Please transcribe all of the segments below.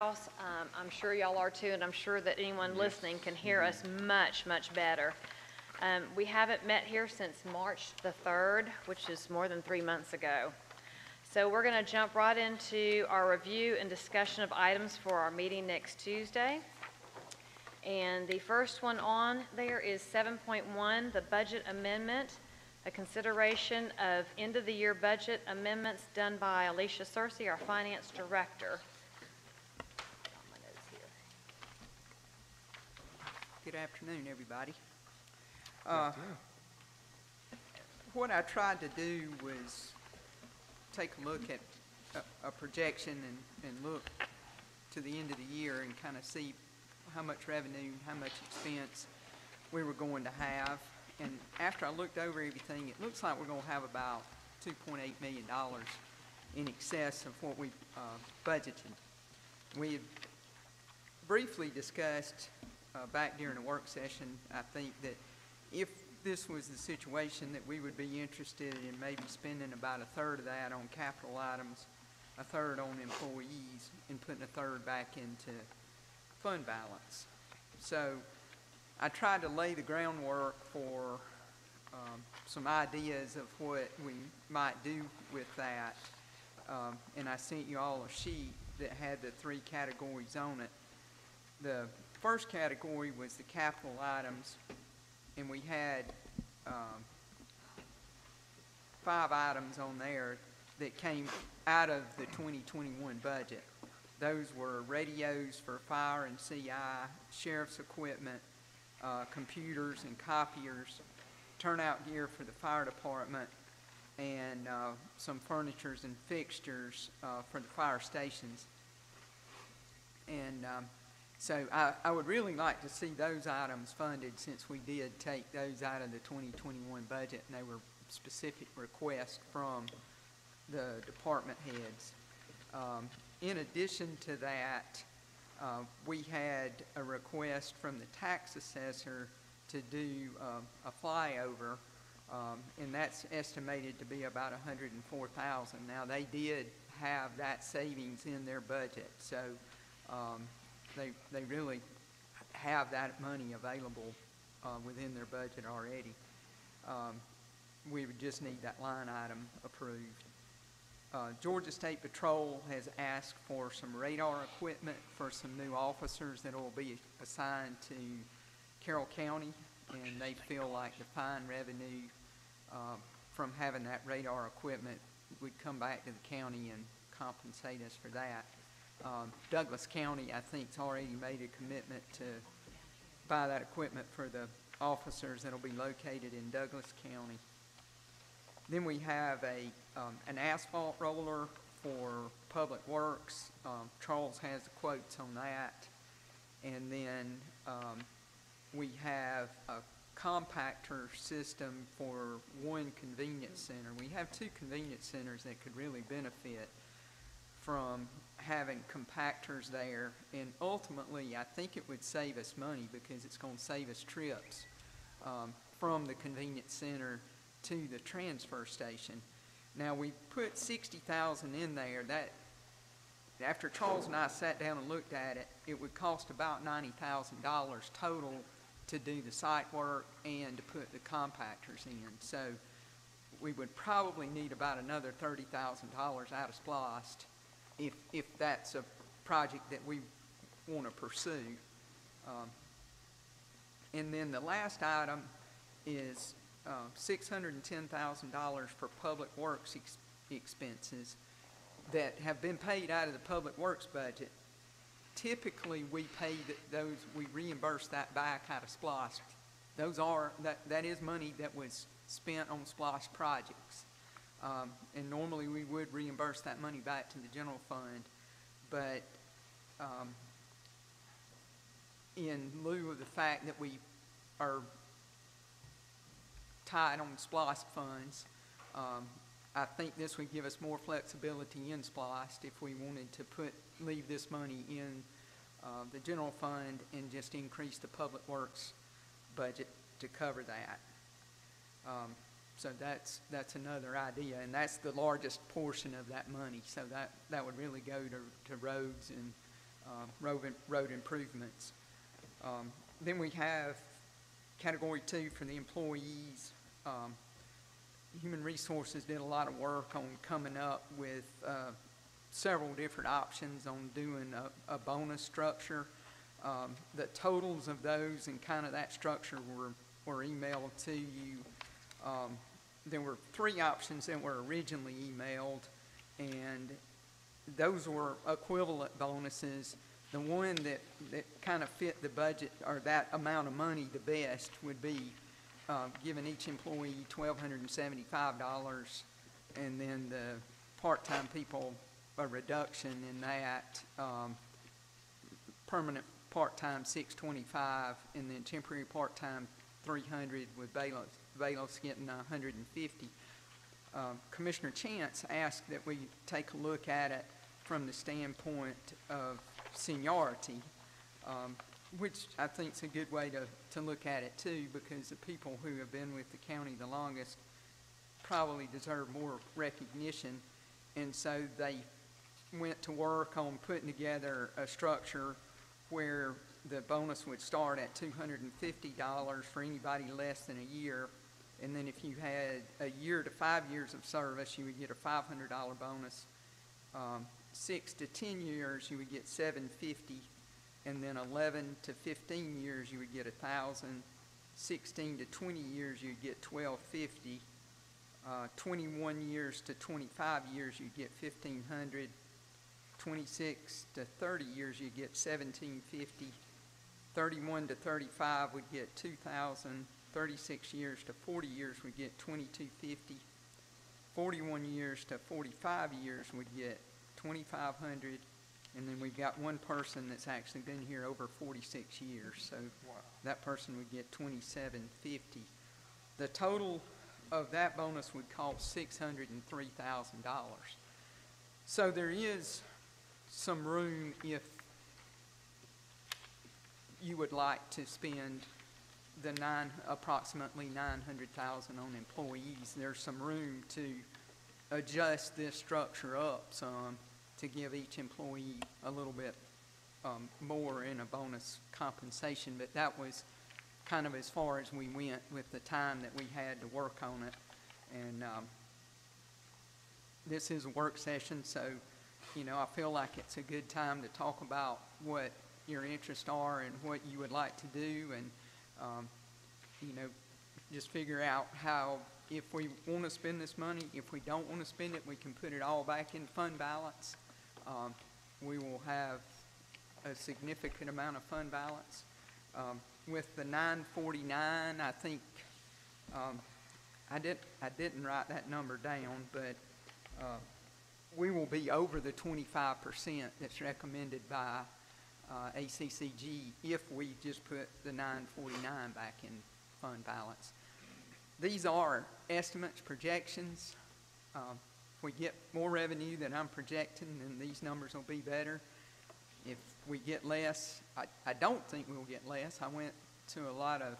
Um, I'm sure y'all are too, and I'm sure that anyone listening can hear us much, much better. Um, We haven't met here since March the 3rd, which is more than three months ago. So we're going to jump right into our review and discussion of items for our meeting next Tuesday. And the first one on there is 7.1, the budget amendment, a consideration of end-of-the-year budget amendments done by Alicia Searcy, our finance director. On my notes here. Good afternoon, everybody. Uh, What I tried to do was take a look at a- a projection and, and look to the end of the year and kind of see how much revenue, how much expense we were going to have. And after I looked over everything, it looks like we're going to have about $2.8 million in excess of what we uh, budgeted. We had briefly discussed uh, back during a work session, I think that if this was the situation, that we would be interested in maybe spending about a third of that on capital items, a third on employees, and putting a third back into fund balance. So I tried to lay the groundwork for um, some ideas of what we might do with that. Um, And I sent you all a sheet that had the three categories on it. The first category was the capital items, and we had um, five items on there that came out of the 2021 budget. Those were radios for fire and CI, sheriff's equipment, uh, computers and copiers, turnout gear for the fire department, and uh, some furnitures and fixtures uh, for the fire stations. And um, so I, I would really like to see those items funded since we did take those out of the 2021 budget and they were specific requests from the department heads. Um, In addition to that, uh, we had a request from the tax assessor to do um, a flyover, um, and that's estimated to be about 104,000. Now, they did have that savings in their budget, so um, they, they really have that money available uh, within their budget already. Um, We would just need that line item approved. Uh, Georgia State Patrol has asked for some radar equipment for some new officers that will be assigned to Carroll County, and they feel like the fine revenue uh, from having that radar equipment would come back to the county and compensate us for that. Um, Douglas County, I think, has already made a commitment to buy that equipment for the officers that'll be located in Douglas County. Then we have a, um, an asphalt roller for Public Works. Um, Charles has the quotes on that. And then, um, we have a compactor system for one convenience center. We have two convenience centers that could really benefit from having compactors there. And ultimately, I think it would save us money because it's going to save us trips um, from the convenience center to the transfer station. Now, we put sixty thousand in there. That, after Charles and I sat down and looked at it, it would cost about ninety thousand dollars total to do the site work and to put the compactors in. So we would probably need about another thirty thousand dollars out of SPLOST if, if that's a project that we want to pursue. Um, And then the last item is uh, $610,000 for public works ex- expenses that have been paid out of the public works budget. Typically, we pay th- those, we reimburse that back out of SPLOST. Those are, that, that is money that was spent on SPLOST projects. Um, And normally, we would reimburse that money back to the general fund. But um, in lieu of the fact that we are tied on SPLOST funds, um, I think this would give us more flexibility in SPLOST if we wanted to put, leave this money in uh, the general fund and just increase the public works budget to cover that. Um, So that's, that's another idea, and that's the largest portion of that money. So that, that would really go to, to roads and um, road, road improvements. Um, Then we have category two for the employees. Um, Human Resources did a lot of work on coming up with uh, several different options on doing a, a bonus structure. Um, The totals of those and kind of that structure were, were emailed to you. Um, There were three options that were originally emailed, and those were equivalent bonuses. The one that, that kind of fit the budget, or that amount of money the best, would be uh, giving each employee twelve hundred and then the part-time people, a reduction in that, um, permanent part-time six twenty-five, and then temporary part-time three hundred, with Bailiffs, Bailiffs getting hundred and fifty. Um, Commissioner Chance asked that we take a look at it from the standpoint of seniority, um, which I think is a good way to, to look at it too, because the people who have been with the county the longest probably deserve more recognition. And so they went to work on putting together a structure where the bonus would start at two hundred and fifty dollars for anybody less than a year. And then if you had a year to five years of service, you would get a five hundred dollar bonus. Um, six to ten years, you would get seven fifty, and then eleven to fifteen years, you would get a thousand. Sixteen to twenty years, you'd get twelve fifty. Uh, twenty-one years to twenty-five years, you'd get fifteen hundred. Twenty-six to thirty years, you get seventeen fifty. Thirty-one to thirty-five would get two thousand. Thirty-six years to forty years would get twenty-two fifty. Forty-one years to forty-five years would get twenty-five hundred. And then we've got one person that's actually been here over forty-six years, so that person would get twenty-seven fifty. The total of that bonus would cost six hundred and three thousand dollars. So there is some room if you would like to spend the nine, approximately nine hundred thousand on employees. There's some room to adjust this structure up some to give each employee a little bit um, more in a bonus compensation, but that was kind of as far as we went with the time that we had to work on it. And um, this is a work session, so, you know, I feel like it's a good time to talk about what your interests are and what you would like to do, and, um, you know, just figure out how, if we want to spend this money, if we don't want to spend it, we can put it all back in fund balance. Um, We will have a significant amount of fund balance. Um, With the nine forty-nine, I think, um, I did, I didn't write that number down, but, uh, we will be over the twenty-five percent that's recommended by, uh, ACCG if we just put the nine forty-nine back in fund balance. These are estimates, projections. Um, If we get more revenue than I'm projecting, then these numbers will be better. If we get less, I, I don't think we'll get less. I went to a lot of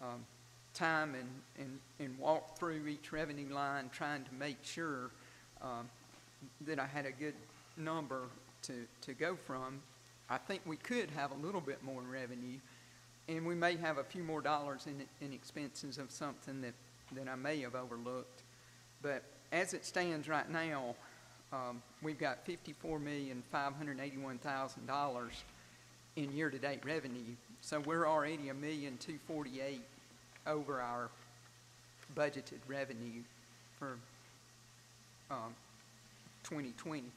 um, time and, and, and walked through each revenue line, trying to make sure um, that I had a good number to, to go from. I think we could have a little bit more revenue, and we may have a few more dollars in, in expenses of something that, that I may have overlooked. But as it stands right now, um, we've got fifty-four million, five hundred and eighty-one thousand dollars in year-to-date revenue. So we're already a million, two forty-eight over our budgeted revenue for, um, twenty twenty.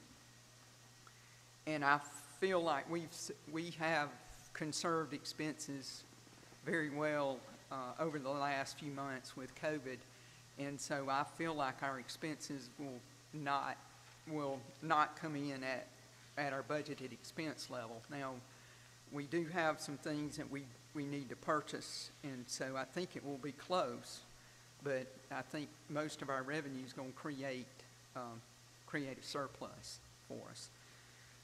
And I feel like we've, we have conserved expenses very well, uh, over the last few months with COVID. And so I feel like our expenses will not, will not come in at, at our budgeted expense level. Now, we do have some things that we, we need to purchase, and so I think it will be close. But I think most of our revenue is gonna create, um, create a surplus for us.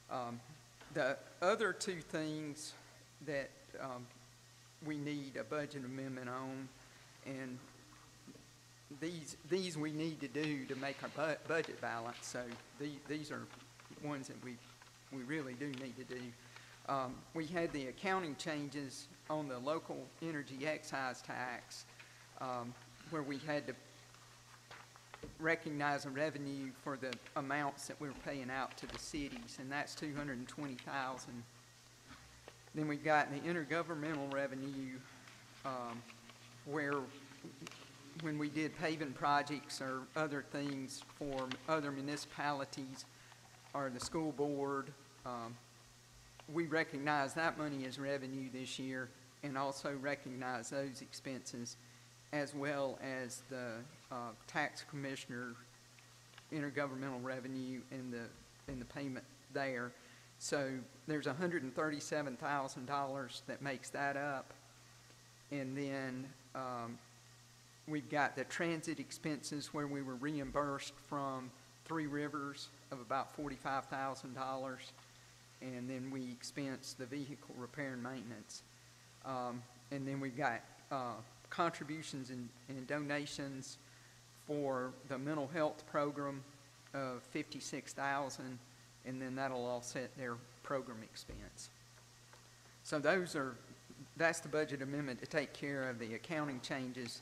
Um, The other two things that um, we need a budget amendment on, and these, these we need to do to make our bu- budget balance, so the- these are ones that we, we really do need to do. Um, We had the accounting changes on the local energy excise tax, um, where we had to recognize a revenue for the amounts that we're paying out to the cities, and that's two hundred and twenty thousand. Then we've got the intergovernmental revenue, um, where when we did paving projects or other things for other municipalities or the school board, um, we recognize that money as revenue this year and also recognize those expenses as well as the uh, tax commissioner intergovernmental revenue and the, and the payment there. So there's hundred and thirty-seven thousand dollars that makes that up. And then, um, we've got the transit expenses where we were reimbursed from Three Rivers of about forty-five thousand dollars. And then we expense the vehicle repair and maintenance. Um, and then we've got, uh, contributions and, and donations for the mental health program of fifty-six thousand, and then that'll offset their program expense. So those are, that's the budget amendment to take care of the accounting changes.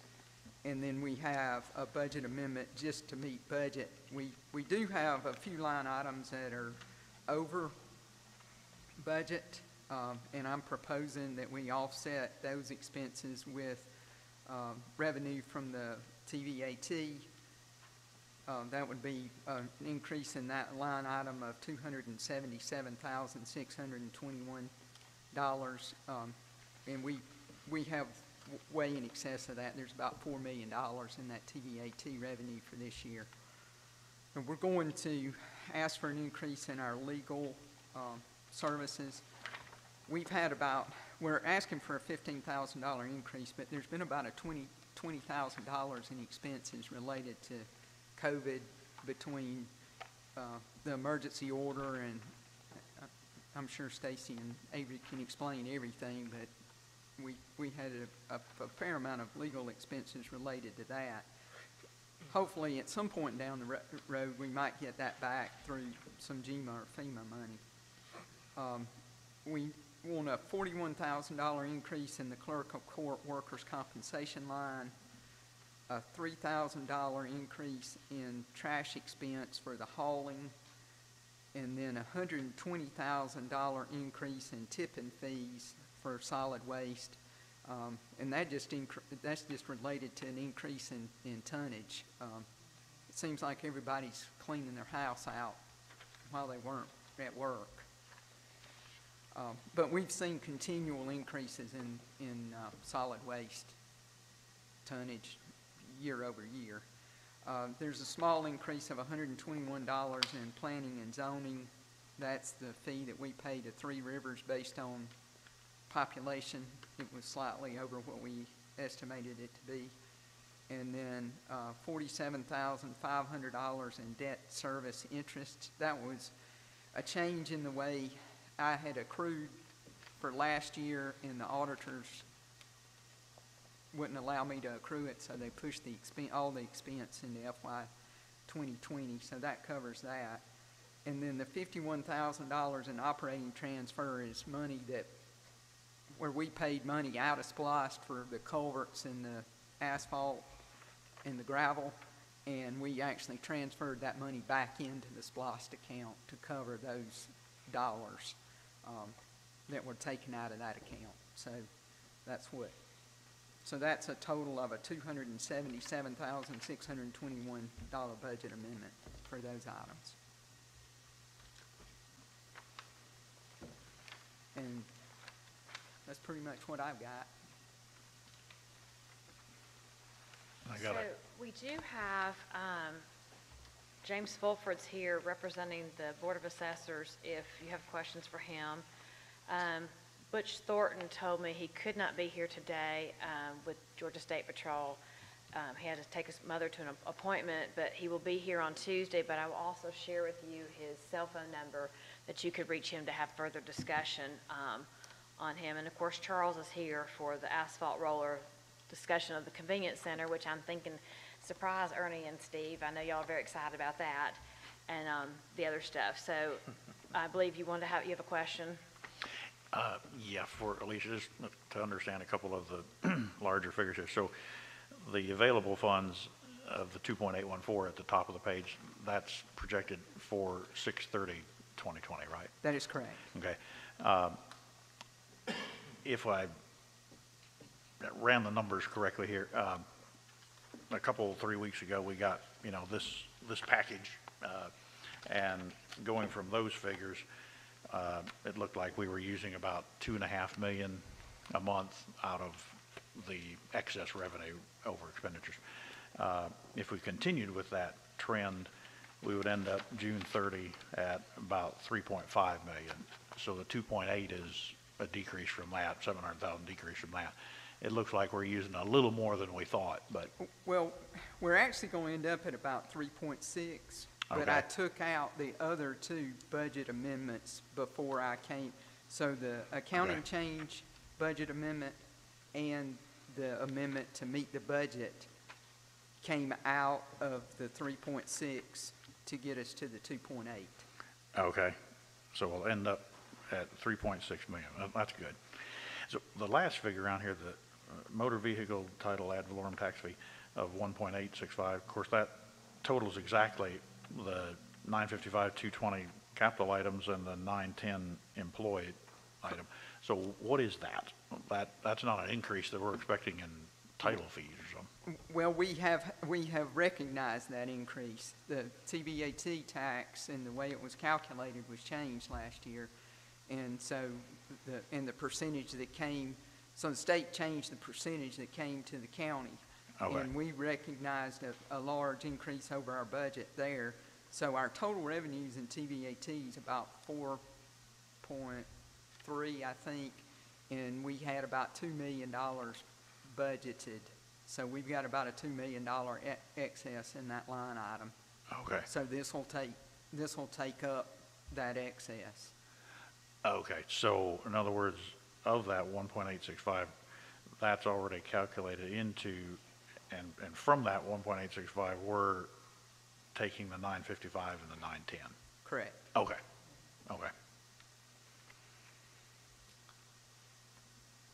And then we have a budget amendment just to meet budget. We, we do have a few line items that are over budget, um, and I'm proposing that we offset those expenses with um, revenue from the TVAT. Um, That would be an increase in that line item of $277,621. Um, And we, we have way in excess of that. There's about $4 million in that TVAT revenue for this year. And we're going to ask for an increase in our legal um, services. We've had about, we're asking for a fifteen thousand dollar increase, but there's been about a twenty, twenty thousand dollars in expenses related to COVID between uh, the emergency order and uh, I'm sure Stacy and Avery can explain everything, but we, we had a, a- a fair amount of legal expenses related to that. Hopefully, at some point down the ro- road, we might get that back through some GMA or FEMA money. Um, We want a forty-one thousand dollar increase in the clerical court workers' compensation line, a three thousand dollar increase in trash expense for the hauling, and then a hundred and twenty thousand dollar increase in tipping fees for solid waste. Um, and that just that's just related to an increase in, in tonnage. Um, it seems like everybody's cleaning their house out while they weren't at work. Um, But we've seen continual increases in, in uh, solid waste tonnage year over year. Uh, There's a small increase of $121 in planning and zoning. That's the fee that we pay to Three Rivers based on population. It was slightly over what we estimated it to be. And then uh, $47,500 in debt service interest. That was a change in the way I had accrued for last year, and the auditors wouldn't allow me to accrue it, so they pushed the expen, all the expense into FY 2020, so that covers that. And then the $51,000 in operating transfer is money that, where we paid money out of SPLOST for the culverts and the asphalt and the gravel, and we actually transferred that money back into the SPLOST account to cover those dollars um, that were taken out of that account. So that's what, so that's a total of a two hundred and seventy-seven thousand, six hundred and twenty-one dollar budget amendment for those items. And that's pretty much what I've got. I got So it. we do have, um, James Fulford's here representing the Board of Assessors if you have questions for him. Um, Butch Thornton told me he could not be here today, um, with Georgia State Patrol. Um, he had to take his mother to an appointment, but he will be here on Tuesday, but I will also share with you his cell phone number that you could reach him to have further discussion, um, on him. And of course, Charles is here for the asphalt roller discussion of the convenience center, which I'm thinking, surprise Ernie and Steve. I know y'all are very excited about that and, um, the other stuff. So I believe you wanted to have, you have a question? Uh, Yeah, for Alicia, just to understand a couple of the larger figures here. So the available funds of the 2.814 at the top of the page, that's projected for 6/30/2020, right? That is correct. Okay. Um, If I ran the numbers correctly here, um, a couple, three weeks ago, we got, you know, this, this package, uh, and going from those figures, uh, it looked like we were using about two and a half million a month out of the excess revenue over expenditures. Uh, If we continued with that trend, we would end up June 30 at about 3.5 million. So the 2.8 is a decrease from that, 700,000 decrease from that. It looks like we're using a little more than we thought, but, Well, we're actually going to end up at about 3.6, but I took out the other two budget amendments before I came. So the accounting Okay. change budget amendment and the amendment to meet the budget came out of the 3.6 to get us to the 2.8. okay. So we'll end up at 3.6 million. That- That's good. So the last figure around here, the Uh, motor vehicle title ad valorem tax fee of 1.865, of course, that totals exactly the 955, 220 capital items and the 910 employee item. So what is that? That, that's not an increase that we're expecting in title fees or something? Well, we have, we have recognized that increase. The TBAT tax and the way it was calculated was changed last year. And so the, and the percentage that came, so the state changed the percentage that came to the county. Okay. And we recognized a, a large increase over our budget there. So our total revenues in TBAT is about four point three, I think, and we had about two million dollars budgeted. So we've got about a two million dollar e- excess in that line item. Okay, So this will take, this will take up that excess. okay. So in other words, of that 1.865, that's already calculated into, and, and from that 1.865, we're taking the 955 and the 910. Correct. Okay, okay.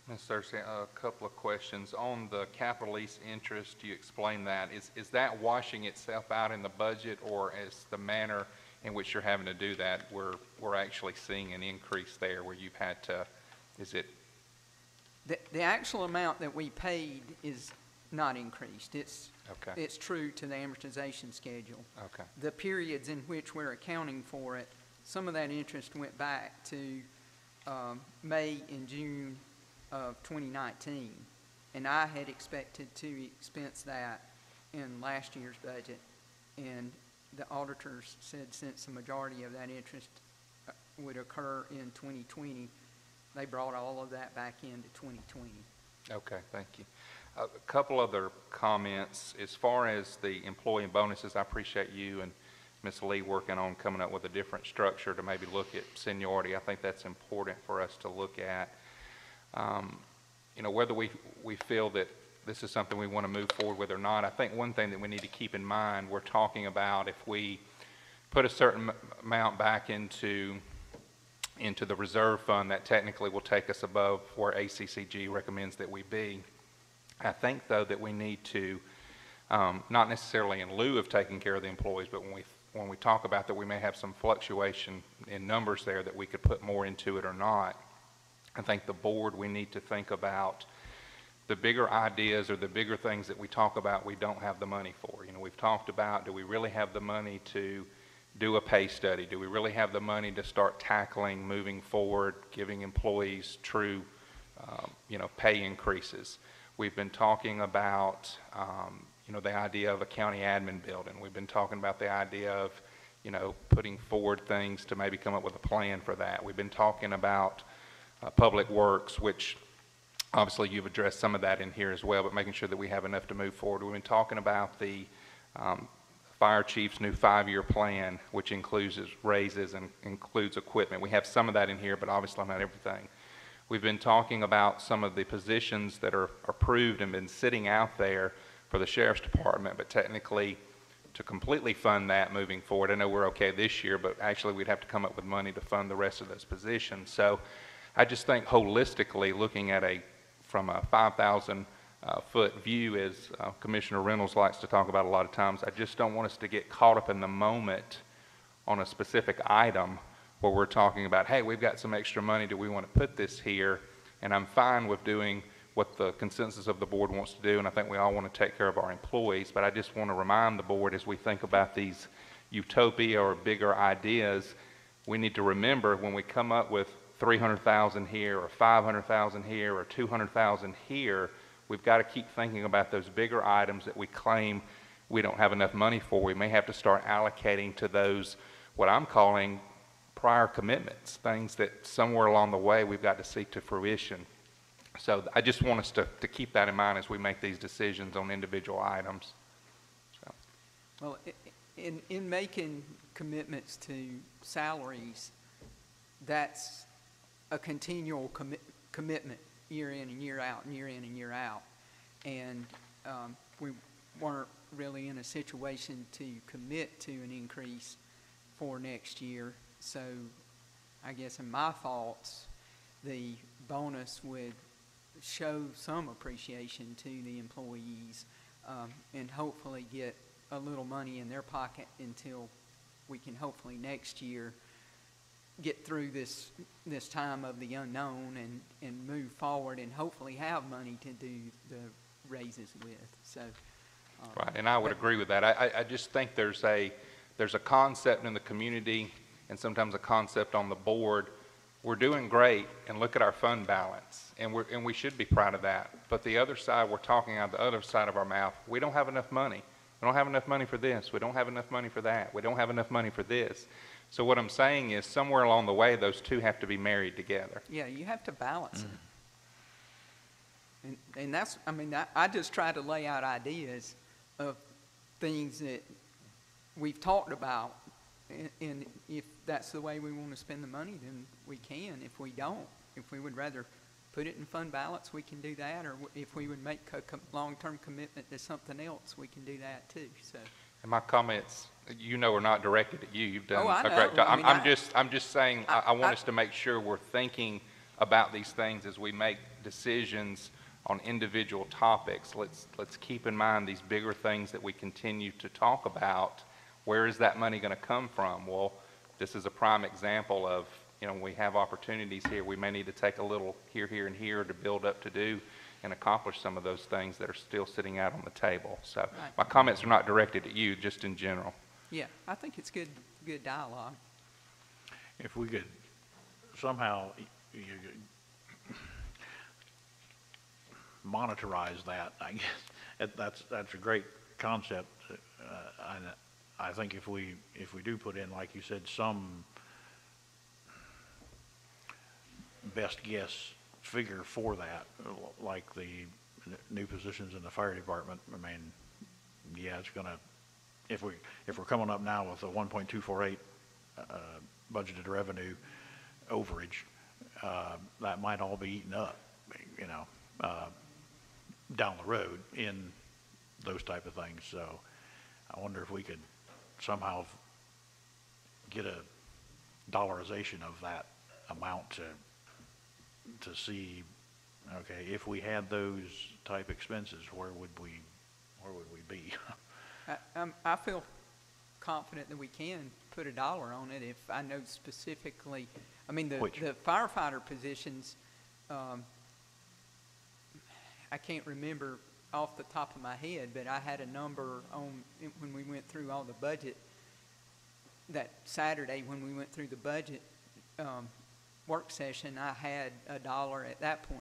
Ms. Searcy, a couple of questions. On the capital lease interest, you explained that. Is, is that washing itself out in the budget, or is the manner in which you're having to do that, we're, we're actually seeing an increase there where you've had to, is it, The, the actual amount that we paid is not increased. It's, okay, it's true to the amortization schedule. okay, the periods in which we're accounting for it, some of that interest went back to um, May and June of 2019. And I had expected to expense that in last year's budget. And the auditors said since the majority of that interest uh, would occur in 2020, they brought all of that back into 2020. okay, thank you. A couple other comments. As far as the employee bonuses, I appreciate you and Ms. Lee working on coming up with a different structure to maybe look at seniority. I think that's important for us to look at. Um, You know, whether we, we feel that this is something we want to move forward with or not, I think one thing that we need to keep in mind, we're talking about if we put a certain amount back into, into the reserve fund, that technically will take us above where ACCG recommends that we be. I think, though, that we need to, um, not necessarily in lieu of taking care of the employees, but when we, when we talk about that we may have some fluctuation in numbers there, that we could put more into it or not. I think the board, we need to think about the bigger ideas or the bigger things that we talk about we don't have the money for. You know, we've talked about, do we really have the money to do a pay study? Do we really have the money to start tackling, moving forward, giving employees true, um, you know, pay increases? We've been talking about, um, you know, the idea of a county admin building. We've been talking about the idea of, you know, putting forward things to maybe come up with a plan for that. We've been talking about uh, Public Works, which obviously you've addressed some of that in here as well, but making sure that we have enough to move forward. We've been talking about the um, fire chief's new five-year plan, which includes raises and includes equipment. We have some of that in here, but obviously not everything. We've been talking about some of the positions that are approved and been sitting out there for the sheriff's department, but technically, to completely fund that moving forward, I know we're okay this year, but actually, we'd have to come up with money to fund the rest of those positions. So I just think holistically, looking at a, from a 5,000 uh, foot view, as uh, Commissioner Reynolds likes to talk about a lot of times, I just don't want us to get caught up in the moment on a specific item where we're talking about, hey, we've got some extra money, do we want to put this here? And I'm fine with doing what the consensus of the board wants to do, and I think we all want to take care of our employees, but I just want to remind the board as we think about these utopia or bigger ideas, we need to remember when we come up with 300,000 here, or 500,000 here, or 200,000 here, we've got to keep thinking about those bigger items that we claim we don't have enough money for. We may have to start allocating to those, what I'm calling prior commitments, things that somewhere along the way we've got to see to fruition. So I just want us to, to keep that in mind as we make these decisions on individual items. So, Well, in, in making commitments to salaries, that's a continual commi- commitment, year in and year out, and year in and year out. And um, we weren't really in a situation to commit to an increase for next year. So I guess in my thoughts, the bonus would show some appreciation to the employees um, and hopefully get a little money in their pocket until we can hopefully next year get through this, this time of the unknown and, and move forward and hopefully have money to do the raises with, so. um, Right, and I would agree with that. I, I, I just think there's a, there's a concept in the community and sometimes a concept on the board. We're doing great and look at our fund balance and we're, and we should be proud of that. But the other side, we're talking out the other side of our mouth, we don't have enough money. We don't have enough money for this. We don't have enough money for that. We don't have enough money for this. So what I'm saying is somewhere along the way, those two have to be married together. Yeah, you have to balance it. Mm-hmm. And, and that's, I mean, I, I just try to lay out ideas of things that we've talked about. And, and if that's the way we want to spend the money, then we can. If we don't, if we would rather put it in fund balance, we can do that. Or if we would make a com- long-term commitment to something else, we can do that too, so. And my comments, you know, are not directed at you. You've done Oh, a great job. I I'm, mean, I'm I- just, I'm just saying, I, I want us to make sure we're thinking about these things as we make decisions on individual topics. Let's, let's keep in mind these bigger things that we continue to talk about. Where is that money going to come from? Well, this is a prime example of, you know, we have opportunities here. We may need to take a little here, here, and here to build up to do and accomplish some of those things that are still sitting out on the table. So Right. my comments are not directed at you, just in general. Yeah, I think it's good, good dialogue. If we could somehow y- you could monitorize that, I guess, that's, that's a great concept. uh, And I think if we, if we do put in, like you said, some best guess figure for that, like the n- new positions in the fire department, I mean, yeah, it's gonna, if we, if we're coming up now with a one point two four eight, uh, budgeted revenue overage, uh, that might all be eaten up, you know, uh, down the road in those type of things, so I wonder if we could somehow get a dollarization of that amount to, to see, okay, if we had those type expenses, where would we, where would we be? I, I'm, I feel confident that we can put a dollar on it if I know specifically, I mean, the, Which? the firefighter positions, um, I can't remember off the top of my head, but I had a number on, when we went through all the budget, that Saturday when we went through the budget, um, work session, I had a dollar at that point